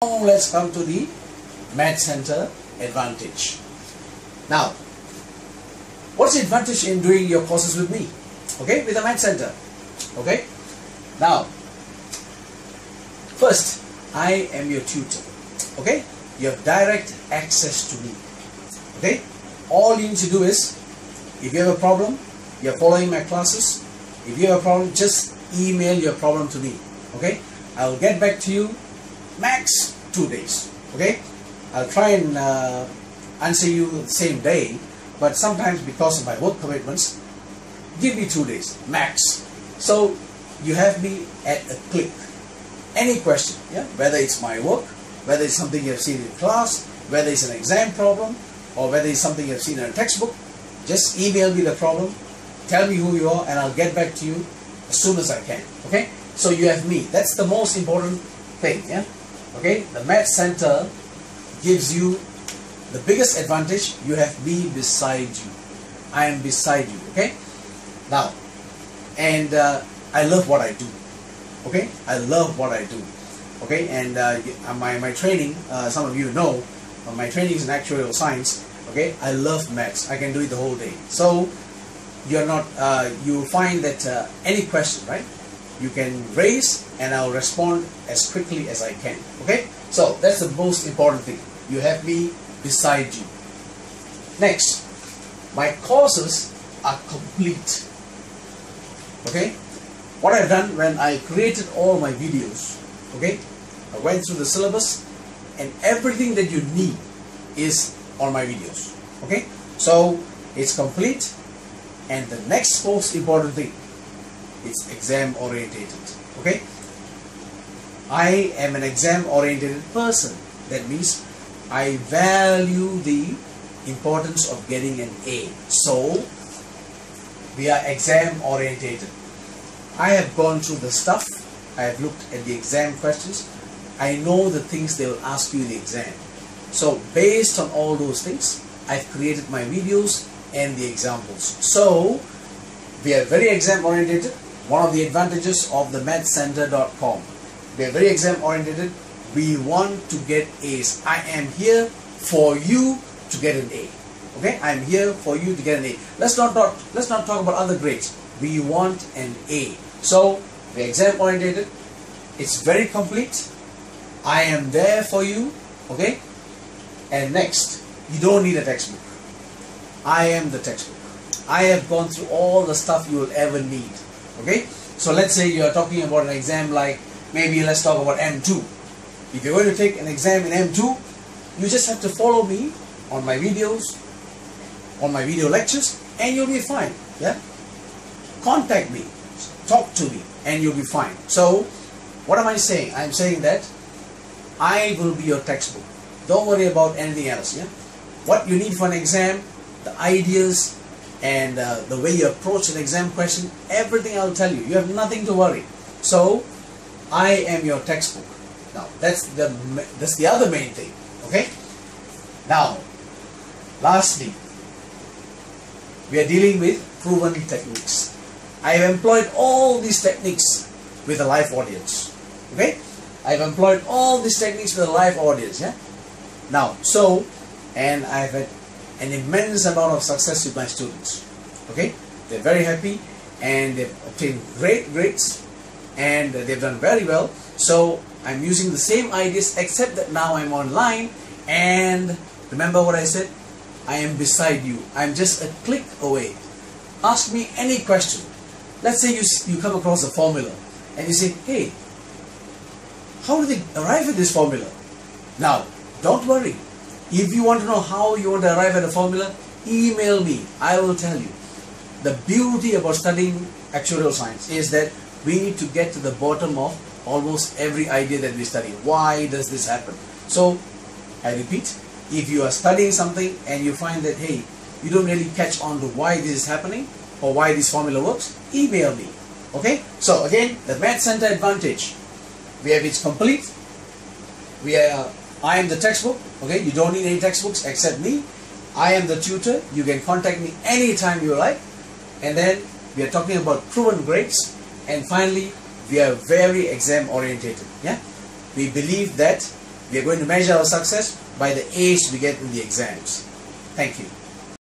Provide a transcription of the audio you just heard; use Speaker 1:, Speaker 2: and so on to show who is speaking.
Speaker 1: Now let's come to the Maths Centre advantage. Now, what's the advantage in doing your courses with me? Okay, with the Maths Centre. Okay, now, first, I am your tutor. Okay, you have direct access to me. Okay, all you need to do is, if you have a problem, you're following my classes. If you have a problem, just email your problem to me. Okay, I will get back to you max two days. Okay, I'll try and uh, answer you the same day, but sometimes because of my work commitments, give me two days max. So you have me at a click. Any question, yeah, whether it's my work, whether it's something you have seen in class, whether it's an exam problem, or whether it's something you have seen in a textbook, just email me the problem, tell me who you are, and I'll get back to you as soon as I can. Okay? So you have me. That's the most important thing. Yeah. Okay. The Maths Centre gives you the biggest advantage. You have me beside you. I am beside you. Okay. Now, and uh, I love what I do. Okay. I love what I do. Okay. And uh, my my training. Uh, some of you know, uh, my training is in actuarial science. Okay. I love maths. I can do it the whole day. So you're not uh, you find that uh, any question right you can raise and I'll respond as quickly as I can okay? So that's the most important thing. You have me beside you. Next my courses are complete okay? What I've done when I created all my videos okay? I went through the syllabus and everything that you need is on my videos okay? So it's complete and the next most important thing is exam orientated okay? I am an exam oriented person. That means I value the importance of getting an A. So we are exam orientated I have gone through the stuff. I have looked at the exam questions. I know the things they will ask you in the exam. So based on all those things I've created my videos and the examples. So, we are very exam oriented. One of the advantages of the mathscentre.com. We are very exam oriented. We want to get A's. I am here for you to get an A. Okay, I am here for you to get an A. Let's not talk, let's not talk about other grades. We want an A. So, we are exam oriented. It's very complete. I am there for you. Okay, and next, you don't need a textbook. I am the textbook. I have gone through all the stuff you will ever need. Okay? So let's say you are talking about an exam like, maybe let's talk about M2. If you're going to take an exam in M2, you just have to follow me on my videos, on my video lectures, and you'll be fine. Yeah? Contact me, talk to me, and you'll be fine. So, what am I saying? I'm saying that I will be your textbook. Don't worry about anything else. Yeah? What you need for an exam, the ideas and uh, the way you approach an exam question, everything I'll tell you. You have nothing to worry. So, I am your textbook. Now, that's the that's the other main thing. Okay. Now, lastly, we are dealing with proven techniques. I have employed all these techniques with a live audience. Okay. I have employed all these techniques with a live audience. Yeah. Now, so, and I've had an immense amount of success with my students. Okay, they're very happy and they've obtained great grades and they've done very well. So I'm using the same ideas except that now I'm online and remember what I said? I am beside you. I'm just a click away. Ask me any question. Let's say you, you come across a formula and you say, hey, how do they arrive at this formula? Now, don't worry. If you want to know how you want to arrive at a formula, email me. I will tell you. The beauty about studying actuarial science is that we need to get to the bottom of almost every idea that we study. Why does this happen? So, I repeat, if you are studying something and you find that, hey, you don't really catch on to why this is happening or why this formula works, email me. Okay? So, again, the Maths Centre advantage. We have its complete. We are I am the textbook. Okay, you don't need any textbooks except me. I am the tutor. You can contact me anytime you like. And then we are talking about proven grades. And finally, we are very exam orientated. Yeah, we believe that We are going to measure our success by the A's we get in the exams. Thank you.